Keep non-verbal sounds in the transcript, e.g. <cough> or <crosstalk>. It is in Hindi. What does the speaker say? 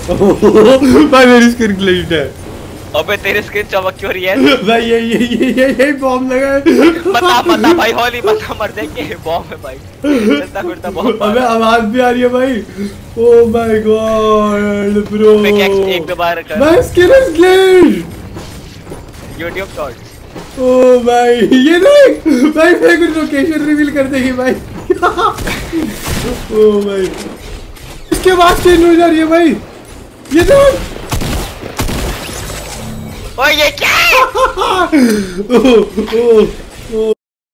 <laughs> भाई मेरी स्क्रीन ग्लिच्ड है। अबे तेरी स्क्रीन चमक क्यों रही है? भाई ये ये ये ये ये बॉम्ब लगा है। बता बता भाई होली बता मर जाएँगे बॉम्ब है भाई। चलता फिरता बॉम्ब अबे आवाज़ भी आ रही है भाई। Oh my god bro pickaxe एक दो बार कर। My skin is glitched YouTube shorts oh भाई ये देख भाई मेरे को लोकेशन रिवील कर देगी भाई। <laughs> ओ भाई इसके बाद चेंज हो जा रही है भाई। ये देख ओए ये क्या है ओ ओ